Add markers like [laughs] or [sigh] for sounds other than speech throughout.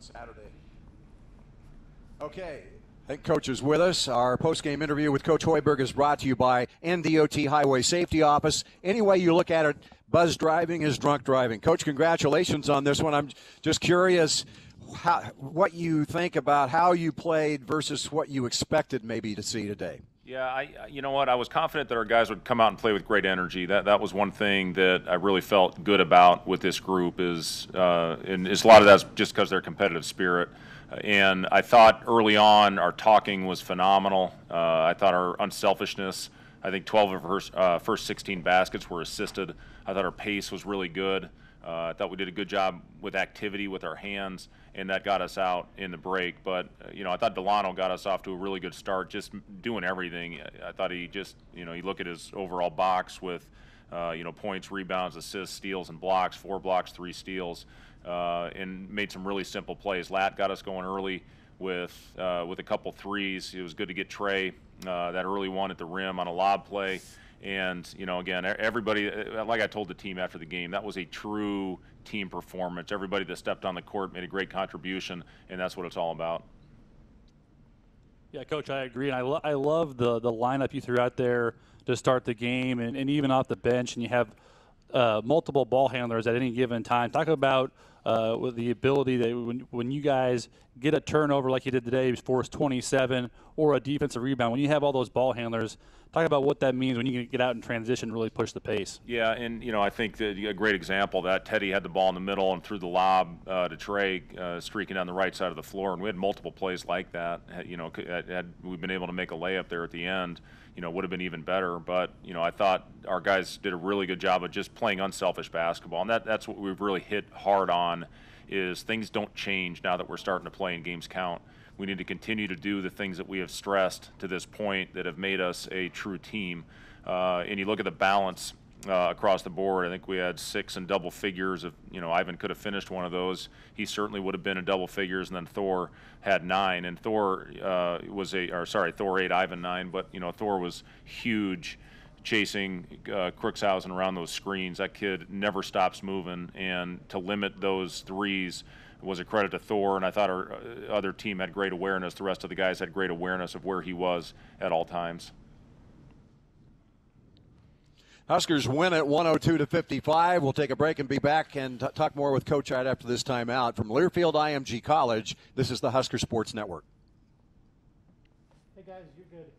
Saturday. Okay. Thank coaches with us. Our post-game interview with Coach Hoiberg is brought to you by NDOT Highway Safety Office. Any way you look at it, buzz driving is drunk driving. Coach, congratulations on this one. I'm just curious how, what you think about how you played versus what you expected maybe to see today. Yeah, I, you know what? I was confident that our guys would come out and play with great energy. That that was one thing that I really felt good about with this group is, uh, and is a lot of that's just because their competitive spirit. And I thought early on our talking was phenomenal. Uh, I thought our unselfishness. I think 12 of our uh, first 16 baskets were assisted. I thought our pace was really good. Uh, I thought we did a good job with activity with our hands and that got us out in the break. But uh, you know, I thought Delano got us off to a really good start, just doing everything. I thought he just, you know, you look at his overall box with, uh, you know, points, rebounds, assists, steals, and blocks. Four blocks, three steals, uh, and made some really simple plays. Lat got us going early with uh, with a couple threes. It was good to get Trey uh, that early one at the rim on a lob play. And you know, again, everybody, like I told the team after the game, that was a true team performance. Everybody that stepped on the court made a great contribution, and that's what it's all about. Yeah, coach, I agree, and I, lo- I love the the lineup you threw out there to start the game, and, and even off the bench, and you have uh, multiple ball handlers at any given time. Talk about uh, with the ability that when, when you guys get a turnover like you did today, force 27 or a defensive rebound, when you have all those ball handlers, talk about what that means when you can get out and transition, really push the pace. Yeah, and you know I think a great example that Teddy had the ball in the middle and threw the lob uh, to Trey, uh, streaking down the right side of the floor, and we had multiple plays like that. You know, had, had we been able to make a layup there at the end, you know, would have been even better. But you know, I thought our guys did a really good job of just playing unselfish basketball, and that that's what we've really hit hard on. Is things don't change now that we're starting to play and games count. We need to continue to do the things that we have stressed to this point that have made us a true team. Uh, and you look at the balance uh, across the board. I think we had six and double figures. Of you know, Ivan could have finished one of those. He certainly would have been in double figures, and then Thor had nine. And Thor uh, was a, or sorry, Thor eight, Ivan nine. But you know, Thor was huge, chasing uh, Kuxhausen around those screens. That kid never stops moving, and to limit those threes was a credit to Thor, and I thought our uh, other team had great awareness. The rest of the guys had great awareness of where he was at all times. Huskers win at 102 to 55. We'll take a break and be back and t- talk more with Coach right after this timeout. From Learfield IMG College, this is the Husker Sports Network. Hey guys, you're good.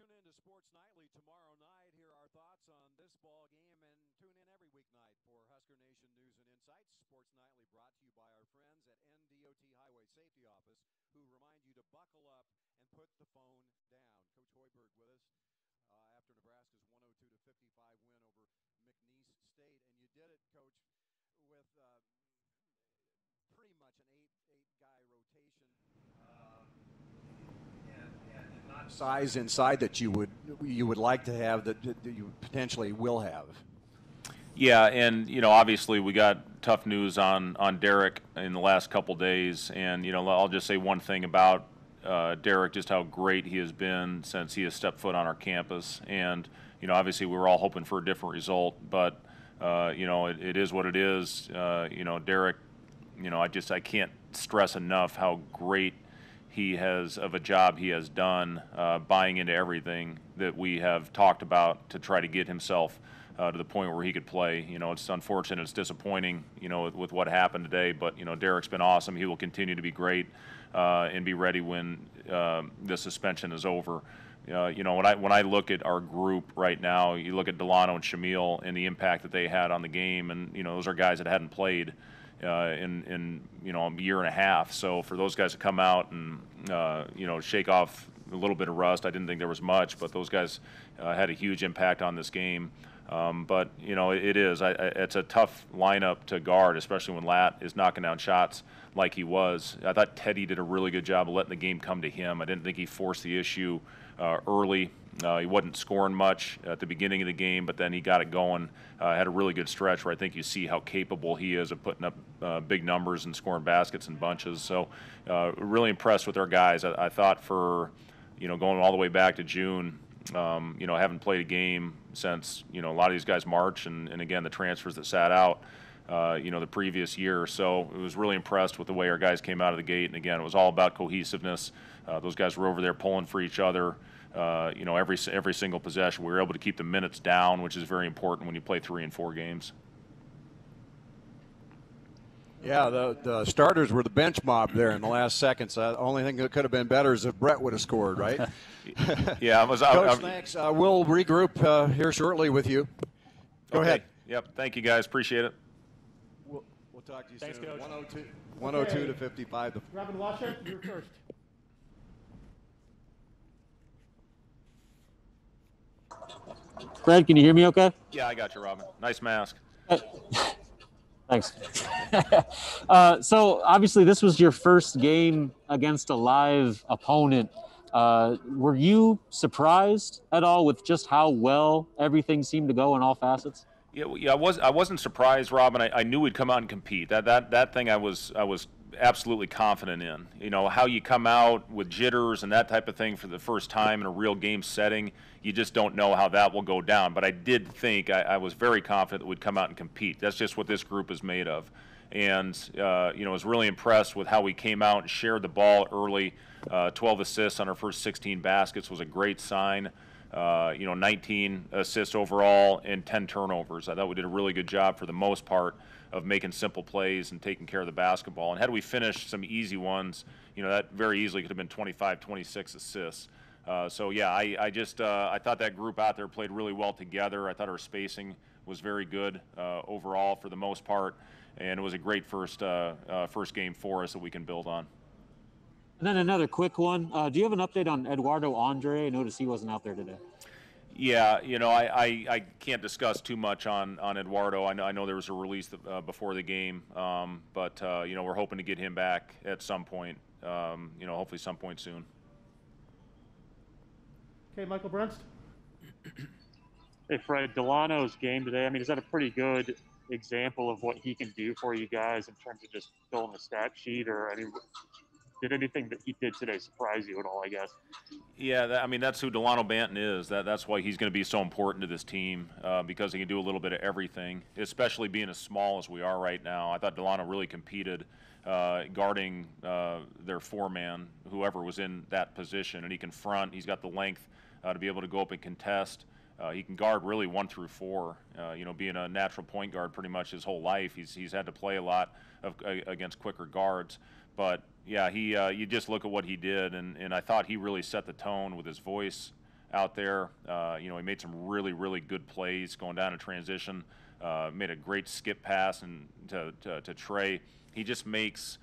Tune in to Sports Nightly tomorrow night. Hear our thoughts on this ball game and tune in every weeknight for Husker Nation news and insights. Sports Nightly brought to you by our friends at NDOT Highway Safety Office who remind you to buckle up and put the phone down. Coach Hoiberg with us uh, after Nebraska's 102 to 55 win over McNeese State and you did it coach with uh, pretty much an eight eight guy rotation size inside that you would you would like to have that, that you potentially will have. Yeah, and you know, obviously we got tough news on on Derrick in the last couple days, and you know, I'll just say one thing about uh, Derrick, just how great he has been since he has stepped foot on our campus, and you know, obviously we were all hoping for a different result, but uh, you know, it, it is what it is. Uh, you know, Derrick, you know, I just I can't stress enough how great he has of a job he has done uh, buying into everything that we have talked about to try to get himself uh, to the point where he could play. You know, it's unfortunate, it's disappointing, you know, with, with what happened today. But you know, Derrick's been awesome. He will continue to be great uh, and be ready when um, the suspension is over. Uh, you know, when I when I look at our group right now, you look at Delano and Shamiel and the impact that they had on the game, and you know, those are guys that hadn't played uh, in in you know a year and a half. So for those guys to come out and uh, you know shake off a little bit of rust, I didn't think there was much, but those guys uh, had a huge impact on this game. Um, but you know, it, it is. I, I, it's a tough lineup to guard, especially when Lat is knocking down shots like he was. I thought Teddy did a really good job of letting the game come to him. I didn't think he forced the issue uh, early. Uh, he wasn't scoring much at the beginning of the game, but then he got it going. Uh, had a really good stretch where I think you see how capable he is of putting up uh, big numbers and scoring baskets in bunches. So, uh, really impressed with our guys. I, I, thought for, you know, going all the way back to June, um, you know, haven't played a game since you know a lot of these guys March, and, and again the transfers that sat out. Uh, you know, the previous year. So it was really impressed with the way our guys came out of the gate. And again, it was all about cohesiveness. Uh, those guys were over there pulling for each other. Uh, you know, every every single possession, we were able to keep the minutes down, which is very important when you play three and four games. Yeah, the, the starters were the bench mob there in the last seconds. The uh, only thing that could have been better is if Brett would have scored, right? [laughs] [laughs] yeah, I was. Coach, I, I, thanks. Uh, we'll regroup uh, here shortly with you. Go okay. ahead. Yep. Thank you, guys. Appreciate it. We'll, we'll talk to you Thanks, soon. Coach. 102, 102 Okay. to 55. The Robin Washut, you're first. Fred, can you hear me okay? Yeah, I got you, Robin. Nice mask. [laughs] Thanks. [laughs] uh, so, obviously, this was your first game against a live opponent. Uh, were you surprised at all with just how well everything seemed to go in all facets? Yeah, well, yeah, I was. I wasn't surprised, Robin. I, I knew we'd come out and compete. That that that thing, I was I was absolutely confident in. You know how you come out with jitters and that type of thing for the first time in a real game setting. You just don't know how that will go down. But I did think I, I was very confident that we'd come out and compete. That's just what this group is made of. And uh, you know, was really impressed with how we came out and shared the ball early. Uh, 12 assists on our first 16 baskets was a great sign. Uh, you know, 19 assists overall and 10 turnovers. I thought we did a really good job for the most part of making simple plays and taking care of the basketball. And had we finished some easy ones, you know, that very easily could have been 25, 26 assists. Uh, so yeah, I, I just uh, I thought that group out there played really well together. I thought our spacing was very good uh, overall for the most part, and it was a great first uh, first game for us that we can build on. And then another quick one. Uh, do you have an update on Eduardo Andre? I noticed he wasn't out there today. Yeah, you know, I, I, I can't discuss too much on, on Eduardo. I know, I know there was a release uh, before the game, um, but, uh, you know, we're hoping to get him back at some point, um, you know, hopefully some point soon. Okay, Michael Bruntz. Hey Fred, Delano's game today. I mean, is that a pretty good example of what he can do for you guys in terms of just filling the stat sheet? Or I mean, did anything that he did today surprise you at all? I guess. Yeah, that, I mean that's who Delano Banton is. That that's why he's going to be so important to this team uh, because he can do a little bit of everything, especially being as small as we are right now. I thought Delano really competed uh, guarding uh, their four-man, whoever was in that position, and he can front. He's got the length uh, to be able to go up and contest. Uh, he can guard really one through four. Uh, you know, being a natural point guard pretty much his whole life, he's he's had to play a lot of uh, against quicker guards. But yeah, he uh, you just look at what he did, and, and I thought he really set the tone with his voice out there. Uh, you know, he made some really really good plays going down in transition. Uh, made a great skip pass and to, to, to Trey. He just makes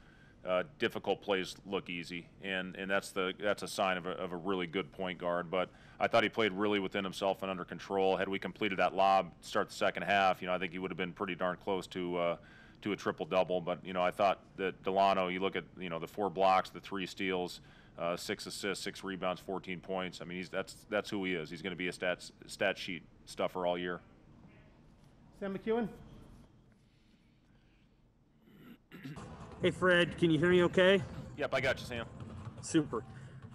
uh, difficult plays look easy, and, and that's the that's a sign of a, of a really good point guard. But I thought he played really within himself and under control. Had we completed that lob, start the second half, you know, I think he would have been pretty darn close to uh, to a triple double. But you know, I thought that Delano, you look at you know the four blocks, the three steals. Uh, six assists, six rebounds, 14 points. I mean, he's that's that's who he is. He's going to be a stats stat sheet stuffer all year. Sam McKewon. Hey Fred, can you hear me okay? Yep, I got you, Sam. Super.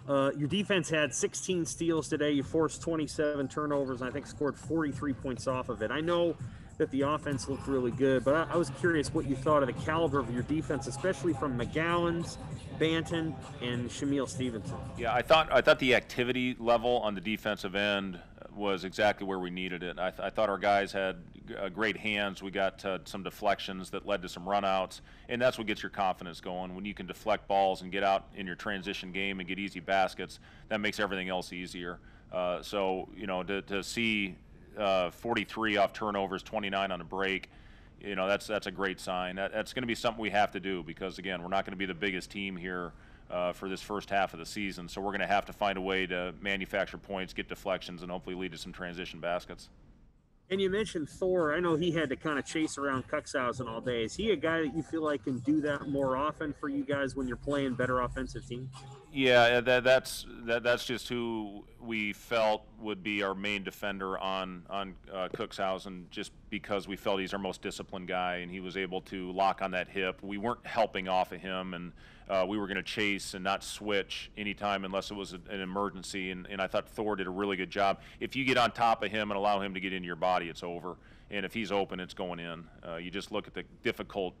Uh, your defense had 16 steals today. You forced 27 turnovers, and I think scored 43 points off of it. I know that the offense looked really good, but I, I was curious what you thought of the caliber of your defense, especially from McGowens, Banton, and Shamiel Stevenson. Yeah, I thought I thought the activity level on the defensive end was exactly where we needed it. I, th- I thought our guys had uh, great hands. We got uh, some deflections that led to some runouts, and that's what gets your confidence going. When you can deflect balls and get out in your transition game and get easy baskets, that makes everything else easier. Uh, so you know to, to see uh, 43 off turnovers, 29 on a break. You know that's that's a great sign. That, that's going to be something we have to do because again, we're not going to be the biggest team here uh, for this first half of the season. So we're going to have to find a way to manufacture points, get deflections, and hopefully lead to some transition baskets. And you mentioned Thor. I know he had to kind of chase around Kuxhausen all day. Is he a guy that you feel like can do that more often for you guys when you're playing better offensive teams? Yeah, that, that's that, that's just who we felt would be our main defender on on uh, just because we felt he's our most disciplined guy, and he was able to lock on that hip. We weren't helping off of him, and uh, we were going to chase and not switch anytime unless it was an emergency. And, and I thought Thor did a really good job. If you get on top of him and allow him to get into your body, it's over. And if he's open, it's going in. Uh, you just look at the difficult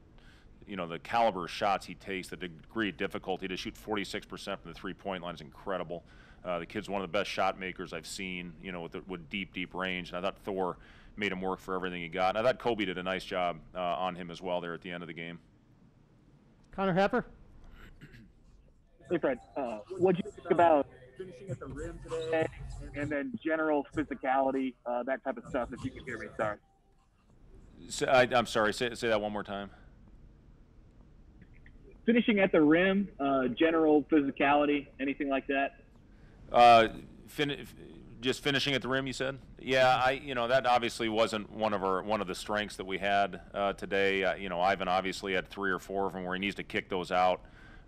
you know the caliber of shots he takes, the degree of difficulty to shoot 46% from the three-point line is incredible. Uh, the kid's one of the best shot makers I've seen, you know, with, the, with deep, deep range. And I thought Thor made him work for everything he got. And I thought Kobe did a nice job uh, on him as well there at the end of the game. Connor Happer. Hey, Fred. Uh, what do you think about finishing at the rim today, and then general physicality, uh, that type of stuff? If you can hear me, sorry. So, I, I'm sorry. Say, say that one more time. Finishing at the rim, uh, general physicality, anything like that? Uh, fin- just finishing at the rim, you said? Yeah, I, you know, that obviously wasn't one of our one of the strengths that we had uh, today. Uh, you know, Ivan obviously had three or four of them where he needs to kick those out.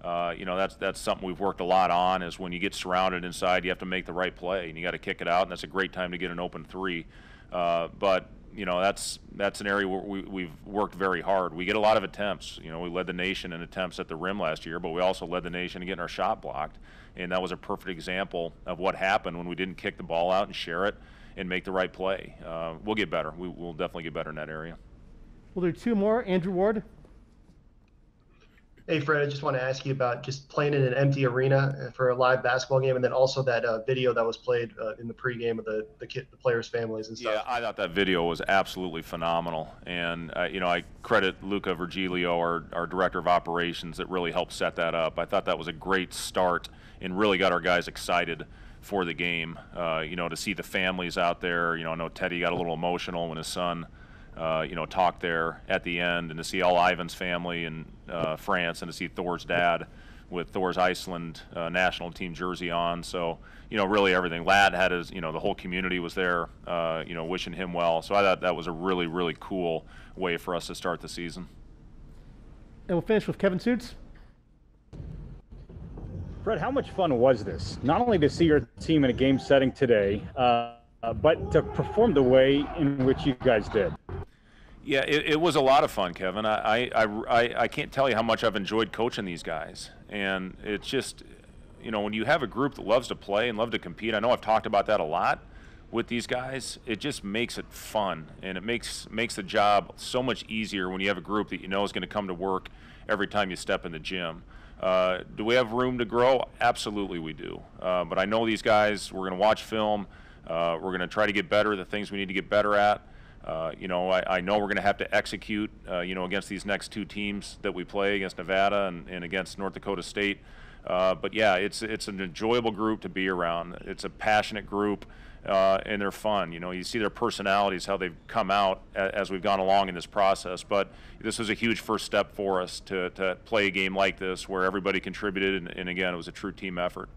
Uh, you know, that's that's something we've worked a lot on. Is when you get surrounded inside, you have to make the right play, and you got to kick it out, and that's a great time to get an open three. Uh, but you know, that's that's an area where we, we've worked very hard. We get a lot of attempts. You know, we led the nation in attempts at the rim last year, but we also led the nation in getting our shot blocked. And that was a perfect example of what happened when we didn't kick the ball out and share it and make the right play. Uh, we'll get better. We, will definitely get better in that area. We'll do two more. Andrew Ward. Hey, Fred, I just want to ask you about just playing in an empty arena for a live basketball game, and then also that uh, video that was played uh, in the pregame of the the, kid, the players' families and stuff. Yeah, I thought that video was absolutely phenomenal, and uh, you know I credit Luca Virgilio, our our director of operations, that really helped set that up. I thought that was a great start and really got our guys excited for the game. Uh, you know, to see the families out there. You know, I know Teddy got a little emotional when his son uh, you know, talk there at the end, and to see all Ivan's family in uh, France, and to see Thor's dad with Thor's Iceland uh, national team jersey on. So, you know, really everything. Lat had his, you know, the whole community was there, uh, you know, wishing him well. So I thought that was a really, really cool way for us to start the season. And we'll finish with Kevin Sjuts. Fred, how much fun was this? Not only to see your team in a game setting today, uh, but to perform the way in which you guys did. Yeah, it, it, was a lot of fun, Kevin. I, I, I, I can't tell you how much I've enjoyed coaching these guys. And it's just, you know, when you have a group that loves to play and love to compete, I know I've talked about that a lot with these guys. It just makes it fun, and it makes makes the job so much easier when you have a group that you know is going to come to work every time you step in the gym. Uh, do we have room to grow? Absolutely, we do. Uh, but I know these guys. We're going to watch film. Uh, we're going to try to get better. The things we need to get better at. Uh, you know, I, I, know we're going to have to execute, uh, you know, against these next two teams that we play against Nevada and, and against North Dakota State. Uh, but yeah, it's it's an enjoyable group to be around. It's a passionate group, uh, and they're fun. You know, you see their personalities, how they've come out a, as we've gone along in this process. But this was a huge first step for us to, to play a game like this, where everybody contributed, and, and again, it was a true team effort.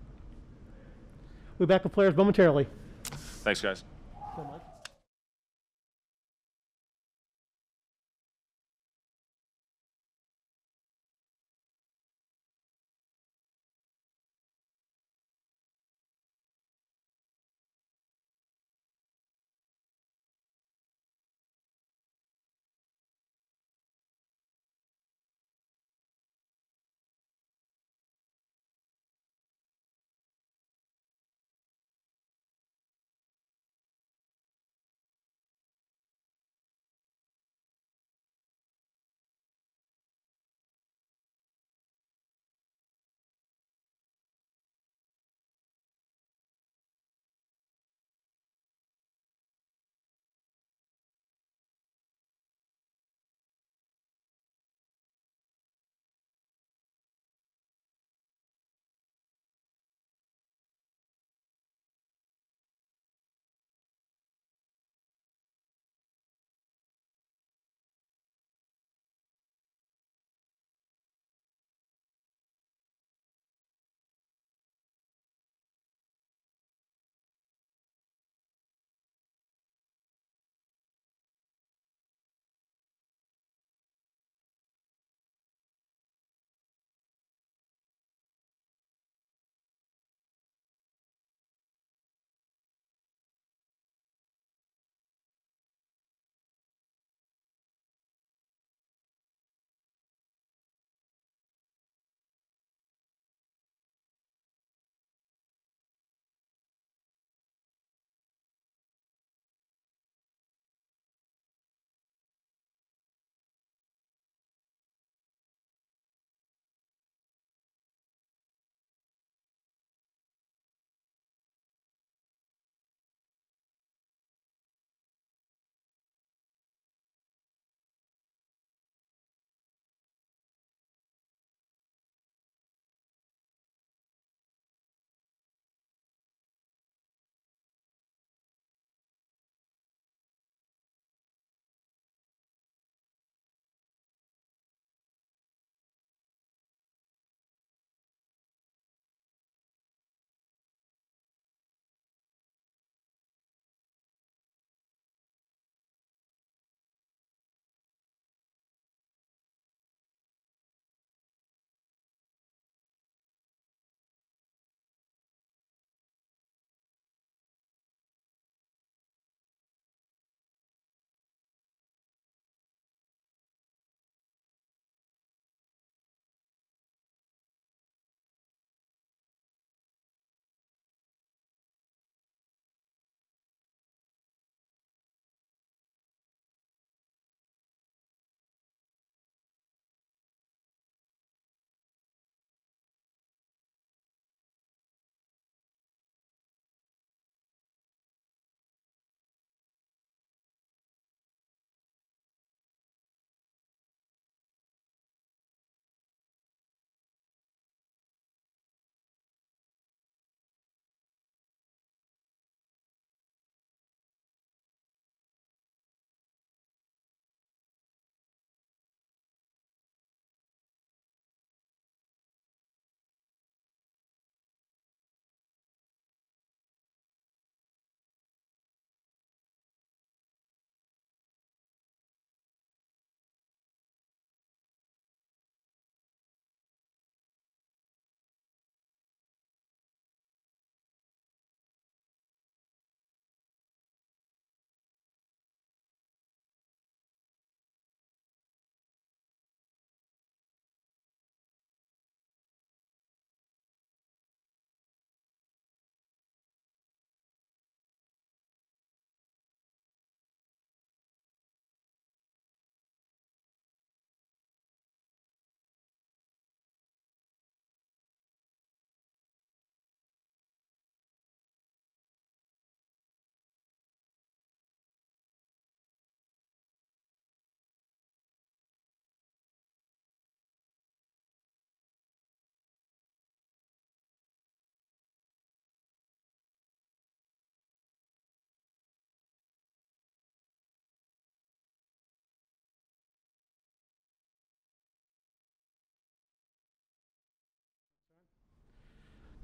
We'll be back with players momentarily. Thanks, guys.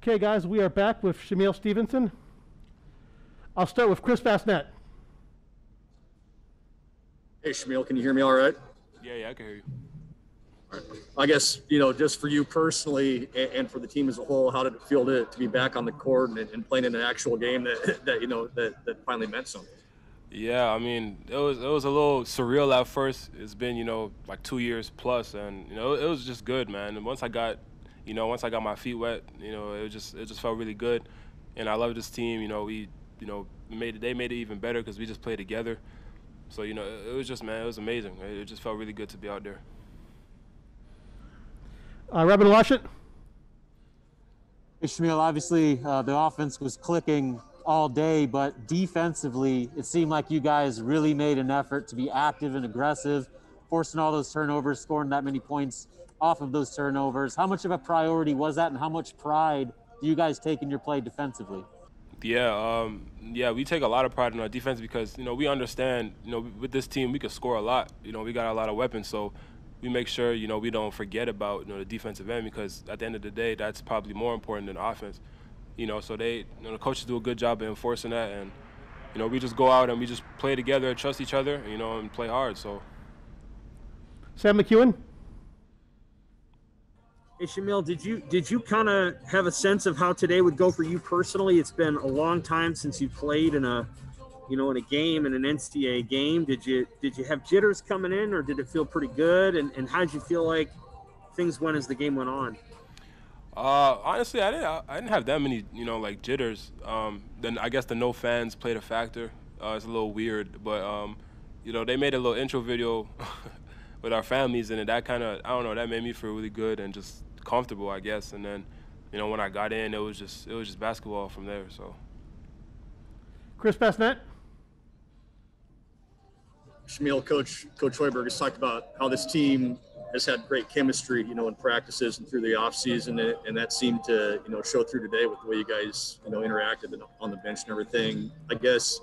Okay, guys, we are back with Shamiel Stevenson. I'll start with Chris Basnett. Hey, Shamiel, can you hear me all right? Yeah, yeah, I can hear you. I guess, you know, just for you personally and, and for the team as a whole, how did it feel to, to be back on the court and, and playing in an actual game that, [laughs] that you know, that, that finally meant something? Yeah, I mean, it was it was a little surreal at first. It's been, you know, like two years plus, and you know, it was just good, man. And once I got, you know, once I got my feet wet, you know, it just it just felt really good. And I love this team. You know, we, you know, made it, they made it even better because we just played together. So you know, it, it was just man, it was amazing. It, it just felt really good to be out there. Uh, Robin Washut. Hey, Shamiel, obviously uh, the offense was clicking all day, but defensively, it seemed like you guys really made an effort to be active and aggressive, forcing all those turnovers, scoring that many points off of those turnovers. How much of a priority was that, and how much pride do you guys take in your play defensively? Yeah, um, yeah, we take a lot of pride in our defense because you know we understand, you know, with this team we can score a lot. You know, we got a lot of weapons, so we make sure you know we don't forget about you know the defensive end because at the end of the day, that's probably more important than offense. You know, so they, you know, the coaches do a good job of enforcing that, and you know we just go out and we just play together, trust each other, you know, and play hard. So. Sam McKewon. Hey Shamiel, did you did you kind of have a sense of how today would go for you personally? It's been a long time since you played in a, you know, in a game in an NCAA game. Did you did you have jitters coming in, or did it feel pretty good? And and how did you feel like things went as the game went on? Uh, honestly, I didn't. I didn't have that many, you know, like jitters. Um, then I guess the no fans played a factor. Uh, it's a little weird, but um, you know, they made a little intro video [laughs] with our families, and that kind of, I don't know, that made me feel really good and just comfortable, I guess. And then, you know, when I got in, it was just, it was just basketball from there. So. Chris Basnett. Shamiel, Coach Coach Hoiberg has talked about how this team has had great chemistry, you know, in practices and through the offseason, and, and that seemed to, you know, show through today with the way you guys, you know, interacted on the bench and everything. I guess,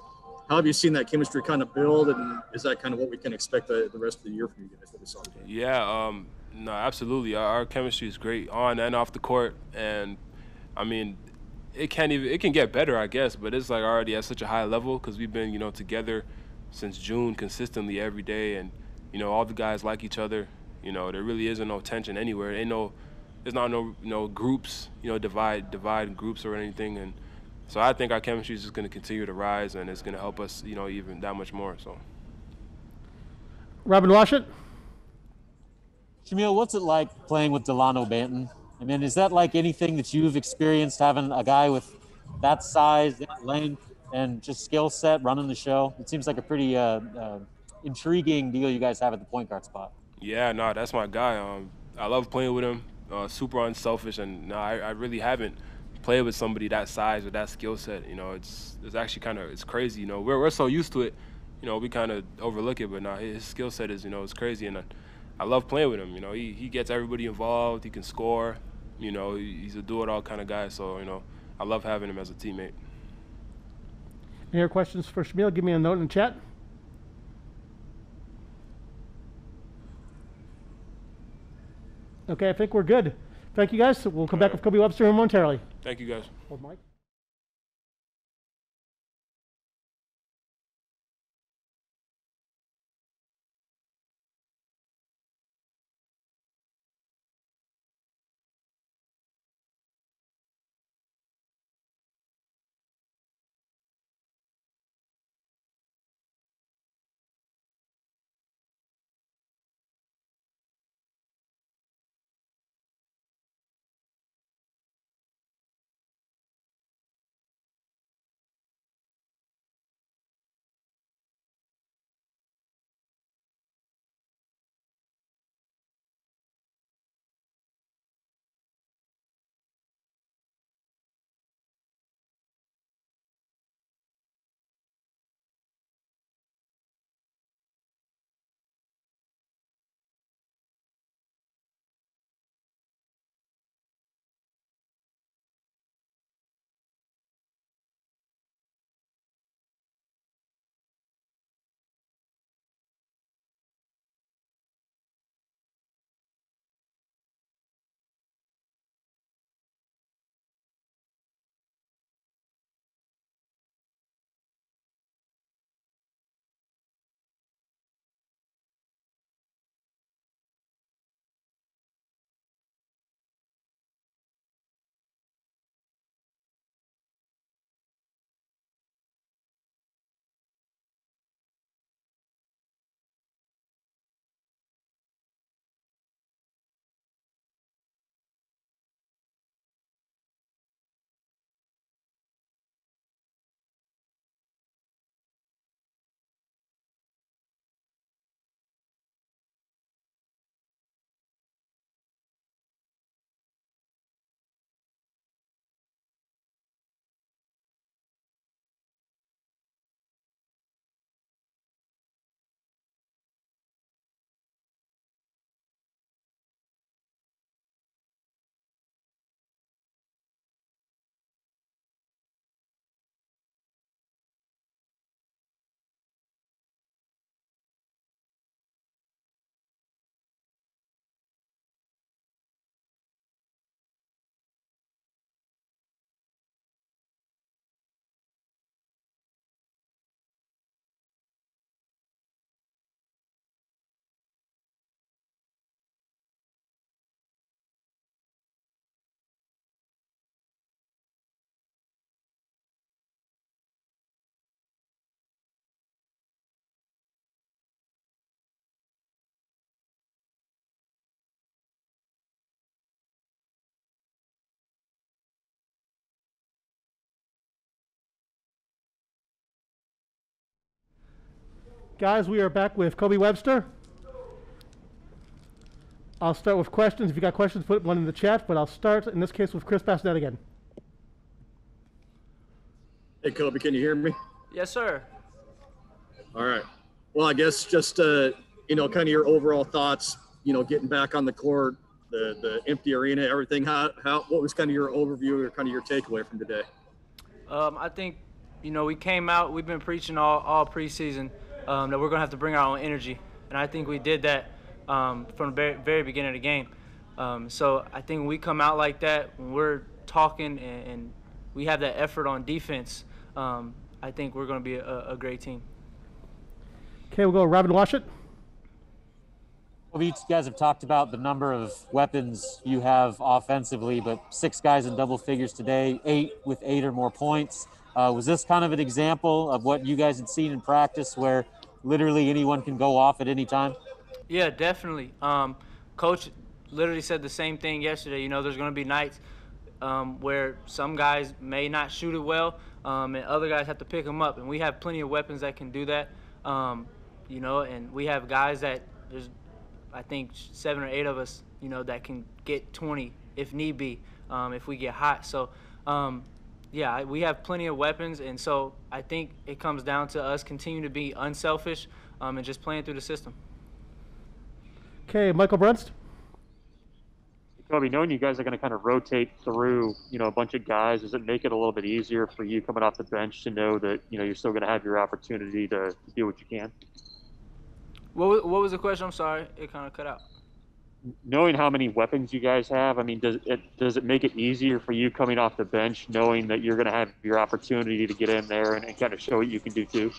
how have you seen that chemistry kind of build, and is that kind of what we can expect the, the rest of the year from you guys? What we saw today? Yeah, um, no, absolutely. Our, our chemistry is great on and off the court, and I mean, it can't even it can get better, I guess, but it's like already at such a high level because we've been, you know, together since June consistently every day, and you know, all the guys like each other. You know, there really isn't no tension anywhere. Ain't no, there's not no, know, groups, you know, divide, divide groups or anything. And so I think our chemistry is just going to continue to rise, and it's going to help us, you know, even that much more. So. Robin Washut. Shamiel, what's it like playing with Delano Banton? I mean, is that like anything that you've experienced having a guy with that size, that length, and just skill set running the show? It seems like a pretty uh, uh, intriguing deal you guys have at the point guard spot. Yeah, no, that's my guy. Um, I love playing with him. Uh, super unselfish, and no, I, I really haven't played with somebody that size with that skill set. You know, it's it's actually kind of it's crazy. You know, we're we're so used to it. You know, we kind of overlook it, but now his skill set is you know it's crazy, and I, I love playing with him. You know, he he gets everybody involved. He can score. You know, he's a do-it-all kind of guy. So you know, I love having him as a teammate. Any other questions for Shamiel? Give me a note in the chat. Okay, I think we're good. Thank you guys. We'll come back with Kobe Webster momentarily. Thank you, guys. Hold Mike. Guys, we are back with Kobe Webster. I'll start with questions. If you got questions, put one in the chat, but I'll start in this case with Chris Basnett again. Hey, Kobe, can you hear me? Yes, sir. All right. Well, I guess just uh, you know, kind of your overall thoughts. You know, getting back on the court, the the empty arena, everything. How how what was kind of your overview or kind of your takeaway from today? Um, I think, you know, we came out. We've been preaching all all preseason um, that we're gonna have to bring our own energy, and I think we did that um, from the very, very beginning of the game. Um, so I think when we come out like that, when we're talking and, and we have that effort on defense, um, I think we're going to be a, a great team. Okay, we'll go Robin Washut. Well, you guys have talked about the number of weapons you have offensively, but six guys in double figures today, eight with eight or more points. Uh, was this kind of an example of what you guys had seen in practice where literally anyone can go off at any time? Yeah, definitely. Um, Coach literally said the same thing yesterday. You know, there's going to be nights um, where some guys may not shoot it well, um, and other guys have to pick them up. And we have plenty of weapons that can do that. Um, you know, and we have guys that there's I think seven or eight of us, you know, that can get 20 if need be, um, if we get hot. So, um, yeah, we have plenty of weapons, and so I think it comes down to us continuing to be unselfish um, and just playing through the system. Okay, Michael Bruntz. Kobe, knowing you guys are going to kind of rotate through, you know, a bunch of guys, does it make it a little bit easier for you coming off the bench to know that you know you're still going to have your opportunity to, to do what you can? What, what was the question? I'm sorry, it kind of cut out. Knowing how many weapons you guys have, I mean, does it does it make it easier for you coming off the bench, knowing that you're going to have your opportunity to get in there and, and kind of show what you can do too?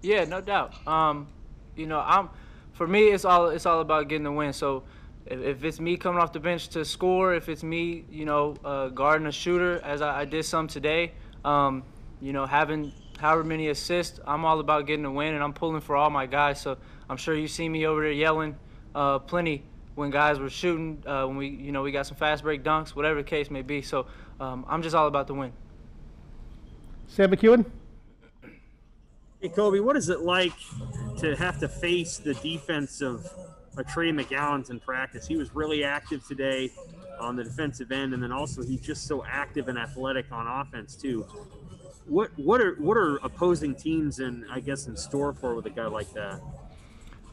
Yeah, no doubt. Um, you know, I'm for me, it's all it's all about getting the win. So if, if it's me coming off the bench to score, if it's me, you know, uh, guarding a shooter as I, I did some today, um, you know, having however many assists, I'm all about getting the win, and I'm pulling for all my guys. So I'm sure you see me over there yelling uh, plenty when guys were shooting, uh, when we, you know, we got some fast break dunks, whatever the case may be. So um, I'm just all about the win. Sam McKewon. Hey, Kobe, what is it like to have to face the defense of a Trey McGowens in practice? He was really active today on the defensive end, and then also he's just so active and athletic on offense too. What what are what are opposing teams and I guess in store for with a guy like that?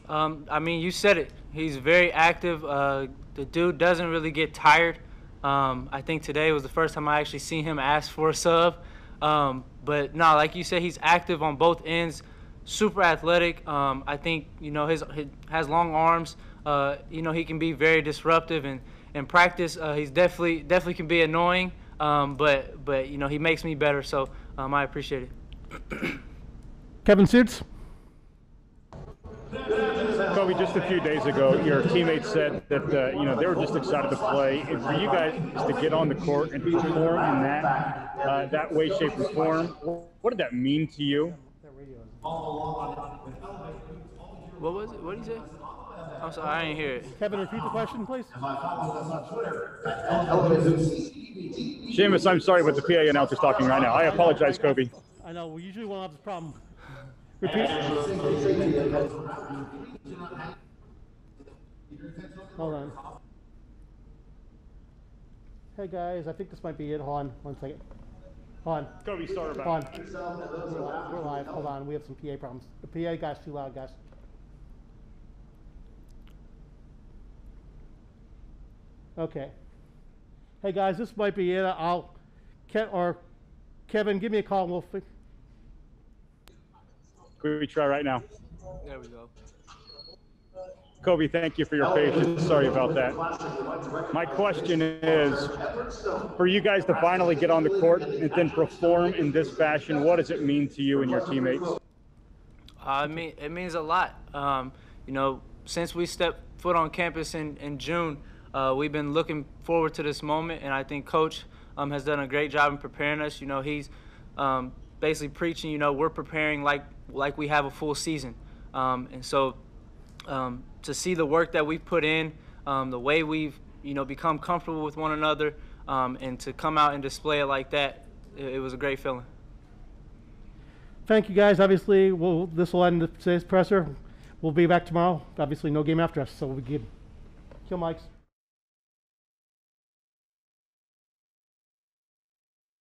Um, I mean, you said it. He's very active. Uh, the dude doesn't really get tired. Um, I think today was the first time I actually seen him ask for a sub. Um, but no, like you said, he's active on both ends. Super athletic. Um, I think you know his, his has long arms. Uh, you know he can be very disruptive and in practice uh, he's definitely definitely can be annoying. Um, but but you know he makes me better, so um, I appreciate it. Kevin Sjuts. Kobe, just a few days ago, your teammates said that uh, you know they were just excited to play, and for you guys to get on the court and perform in that uh, that way, shape, and form, what did that mean to you? What was it? What did he say? I'm sorry, I didn't hear it. Kevin, repeat the question, please. Seamus, I'm sorry, but the PA announcer's talking right now. I apologize, Kobe. I know, we usually won't have this problem. Repeat. Hold on. Hey guys, I think this might be it. Hold on, one second. Hold on. Kobe, sorry about Hold on. We're live. Hold on, we have some PA problems. The PA guy's too loud, guys. Okay. Hey guys, this might be it. I'll, Ke- or Kevin, give me a call and we'll Could we try right now? There we go. Kobe, thank you for your patience. Sorry about that. My question is for you guys to finally get on the court and then perform in this fashion, what does it mean to you and your teammates? Uh, I mean, it means a lot. Um, you know, since we stepped foot on campus in, in June, uh, we've been looking forward to this moment, and I think Coach um, has done a great job in preparing us. You know, he's um, basically preaching, you know, we're preparing like like we have a full season. Um, and so um, to see the work that we've put in, um, the way we've, you know, become comfortable with one another, um, and to come out and display it like that, it, it was a great feeling. thank you guys. Obviously, we'll, this will end the today's presser. We'll be back tomorrow. Obviously, no game after us, so we give kill mics.